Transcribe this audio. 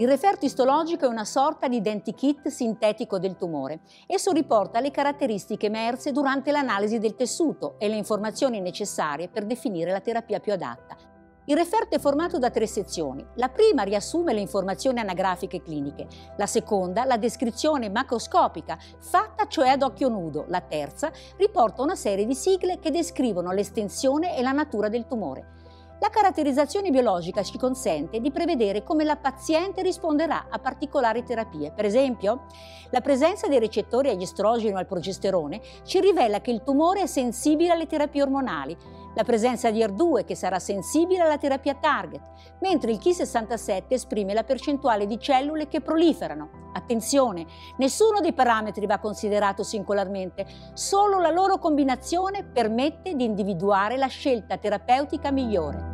Il referto istologico è una sorta di identikit sintetico del tumore. Esso riporta le caratteristiche emerse durante l'analisi del tessuto e le informazioni necessarie per definire la terapia più adatta. Il referto è formato da tre sezioni. La prima riassume le informazioni anagrafiche cliniche, la seconda la descrizione macroscopica, fatta cioè ad occhio nudo. La terza riporta una serie di sigle che descrivono l'estensione e la natura del tumore. La caratterizzazione biologica ci consente di prevedere come la paziente risponderà a particolari terapie. Per esempio, la presenza dei recettori agli estrogeni o al progesterone ci rivela che il tumore è sensibile alle terapie ormonali, la presenza di ER2 che sarà sensibile alla terapia target, mentre il Ki67 esprime la percentuale di cellule che proliferano. Attenzione, nessuno dei parametri va considerato singolarmente, solo la loro combinazione permette di individuare la scelta terapeutica migliore.